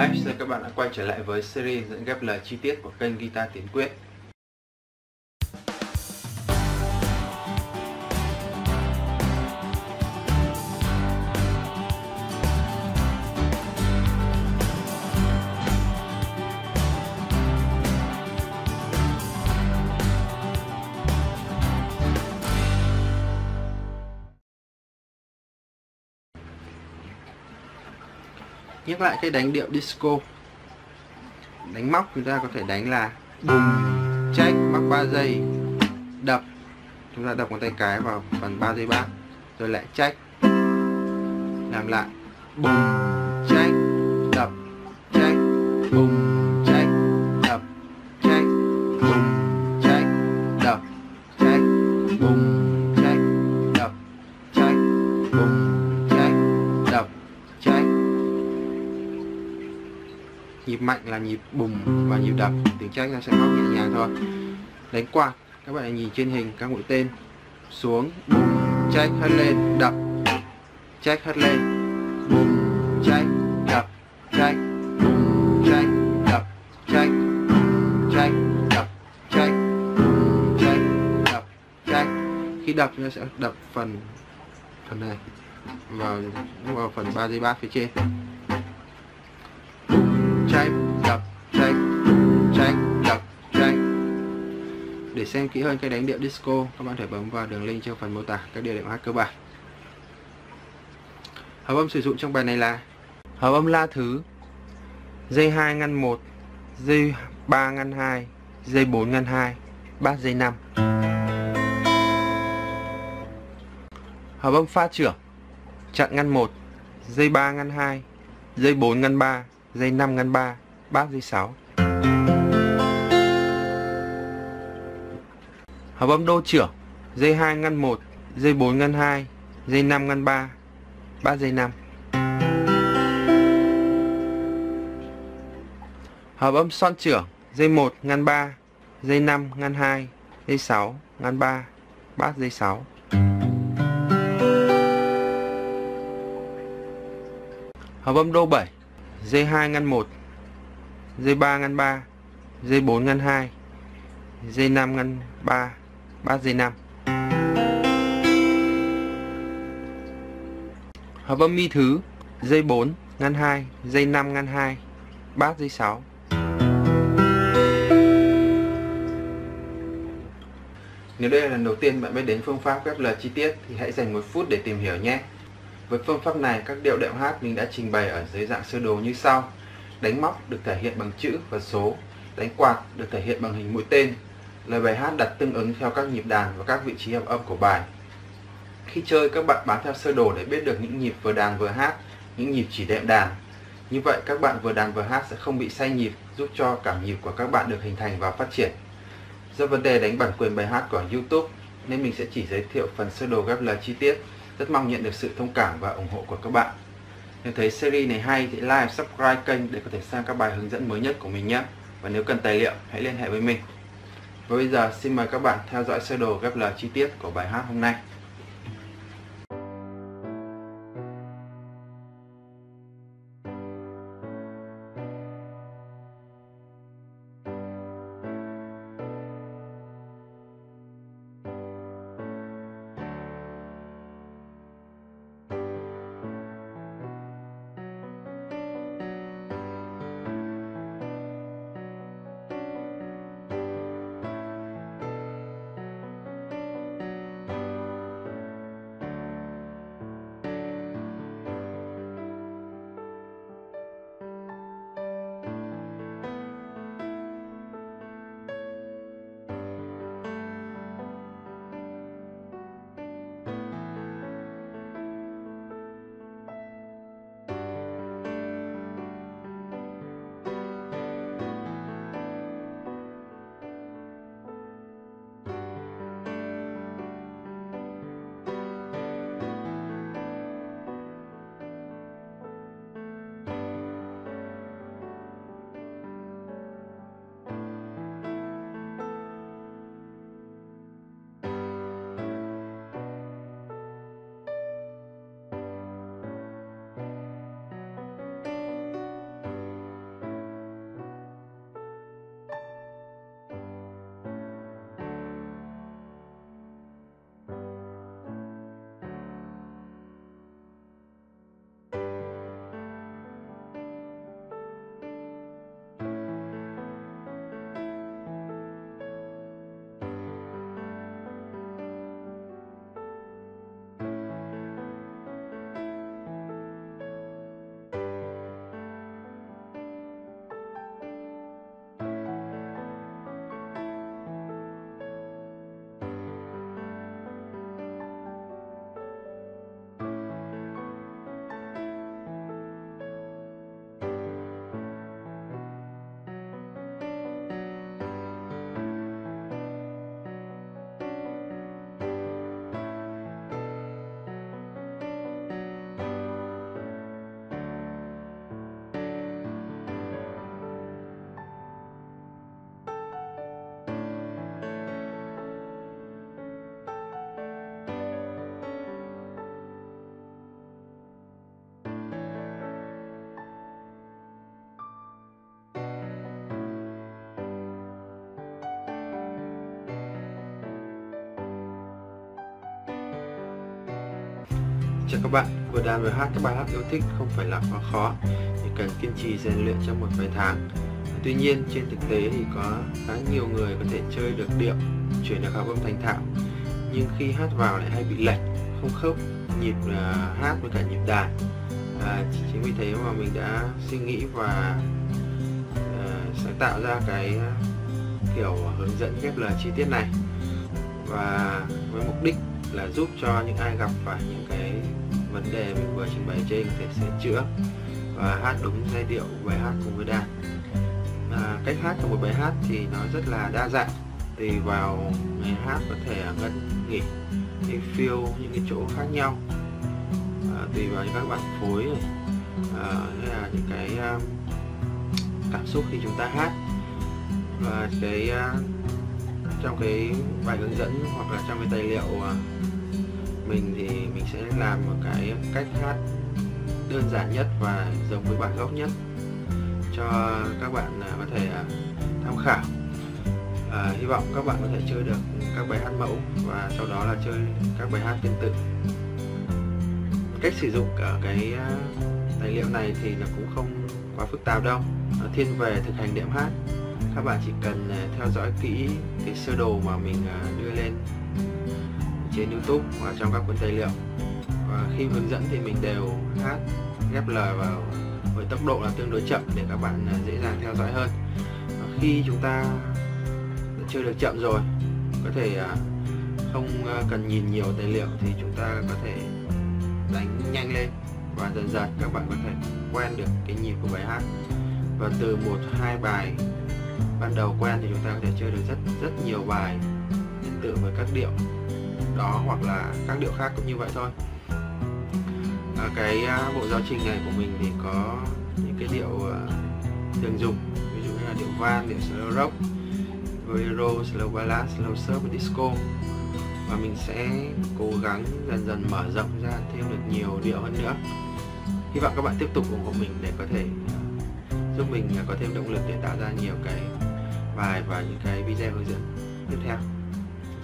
Hi, chào các bạn đã quay trở lại với series dẫn ghép lời chi tiết của kênh Guitar Tiến Quyết. Nhắc lại cái đánh điệu disco. Đánh móc chúng ta có thể đánh là bùng check, móc 3 giây, đập. Chúng ta đập ngón tay cái vào phần 3 giây bát, rồi lại check. Làm lại bùng check, đập, check bùng check, đập, check bùng nhịp mạnh là nhịp bùng và nhịp đập. Tiếng trách nó sẽ móc nhẹ nhàng thôi. Đánh quạt, các bạn nhìn trên hình các mũi tên. Xuống, bùng trách hất lên, đập. Trách hất lên. Bùng trách đập. Trách bùng trách đập. Trách bùng trách đập. Trách bùng trách đập. Trách khi đập, nó sẽ đập phần phần này. Vào vào phần ba dây bát phía trên check đập check check đập check để xem kỹ hơn cái đánh điệu disco, các bạn thể bấm vào đường link trong phần mô tả các địa điểm hát cơ bản. Hợp âm sử dụng trong bài này là hợp âm la thứ, dây 2 ngăn 1 dây 3 ngăn 2 dây 4 ngăn 2 bát dây 5 hợp âm pha trưởng chặn ngăn 1 dây 3 ngăn 2 dây 4 ngăn 3 dây 5 ngăn 3, bát dây 6. Hợp âm đô trưởng, dây 2 ngăn 1, dây 4 ngăn 2, dây 5 ngăn 3, bát dây 5. Hợp âm son trưởng, dây 1 ngăn 3, dây 5 ngăn 2, dây 6 ngăn 3, bát dây 6. Hợp âm đô 7, dây 2 ngăn 1 dây 3 ngăn 3 dây 4 ngăn 2 dây 5 ngăn 3 bát dây 5 hợp âm mi thứ, dây 4 ngăn 2 dây 5 ngăn 2 bát dây 6 Nếu đây là lần đầu tiên bạn biết đến phương pháp ghép lời chi tiết thì hãy dành một phút để tìm hiểu nhé. Với phương pháp này, các điệu đệm hát mình đã trình bày ở dưới dạng sơ đồ như sau. Đánh móc được thể hiện bằng chữ và số, đánh quạt được thể hiện bằng hình mũi tên. Lời bài hát đặt tương ứng theo các nhịp đàn và các vị trí hợp âm của bài. Khi chơi, các bạn bám theo sơ đồ để biết được những nhịp vừa đàn vừa hát, những nhịp chỉ đệm đàn. Như vậy, các bạn vừa đàn vừa hát sẽ không bị sai nhịp, giúp cho cảm nhịp của các bạn được hình thành và phát triển. Do vấn đề đánh bản quyền bài hát của YouTube, nên mình sẽ chỉ giới thiệu phần sơ đồ ghép lời chi tiết rất mong nhận được sự thông cảm và ủng hộ của các bạn. Nếu thấy series này hay thì like, subscribe kênh để có thể xem các bài hướng dẫn mới nhất của mình nhé. Và nếu cần tài liệu, hãy liên hệ với mình. Và bây giờ xin mời các bạn theo dõi sơ đồ ghép lời chi tiết của bài hát hôm nay. Chào các bạn, vừa đàn vừa hát các bài hát yêu thích không phải là quá khó Chỉ cần kiên trì rèn luyện trong một vài tháng. Tuy nhiên trên thực tế thì có khá nhiều người có thể chơi được điệu, chuyển được hợp âm thành thạo. Nhưng khi hát vào lại hay bị lệch, không khớp nhịp uh, hát với cả nhịp đàn. À, Chính vì thế mà mình đã suy nghĩ và uh, sáng tạo ra cái à, kiểu hướng dẫn ghép lời chi tiết này. Và với mục đích là giúp cho những ai gặp phải những cái vấn đề mình vừa trình bày trên có thể sửa chữa và hát đúng giai điệu bài hát cùng với đàn à, cách hát của một bài hát thì nó rất là đa dạng. Tùy vào người hát có thể ngân nghỉ thì feel những cái chỗ khác nhau. À, tùy vào những các bạn phối này. À, là những cái um, cảm xúc khi chúng ta hát. Và cái uh, trong cái bài hướng dẫn hoặc là trong cái tài liệu à, mình thì mình sẽ làm một cái cách hát đơn giản nhất và giống với bản gốc nhất cho các bạn à, có thể à, tham khảo. À, hy vọng các bạn có thể chơi được các bài hát mẫu và sau đó là chơi các bài hát tương tự. Cách sử dụng ở cái tài liệu này thì nó cũng không quá phức tạp đâu. Nó thiên về thực hành điểm hát các bạn chỉ cần à, theo dõi kỹ cái sơ đồ mà mình à, đưa lên trên YouTube và trong các cuốn tài liệu. Và khi hướng dẫn thì mình đều hát, ghép lời vào với tốc độ là tương đối chậm để các bạn à, dễ dàng theo dõi hơn. Và khi chúng ta chưa được chậm rồi, có thể không cần nhìn nhiều tài liệu thì chúng ta có thể đánh nhanh lên và dần dần các bạn có thể quen được cái nhịp của bài hát. Và từ một, hai bài ban đầu quen thì chúng ta có thể chơi được rất rất nhiều bài tương tự với các điệu đó hoặc là các điệu khác cũng như vậy thôi. À, cái à, bộ giáo trình này của mình thì có những cái điệu uh, thường dùng ví dụ như là điệu van điệu slow rock bolero slow ballad slow surf và disco. Và mình sẽ cố gắng dần dần mở rộng ra thêm được nhiều điệu hơn nữa. Hy vọng các bạn tiếp tục ủng hộ mình để có thể ờ, giúp mình có thêm động lực để tạo ra nhiều cái bài và những cái video hướng dẫn tiếp theo.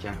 Chào.